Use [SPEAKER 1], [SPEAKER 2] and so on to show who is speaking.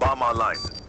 [SPEAKER 1] Bomb online.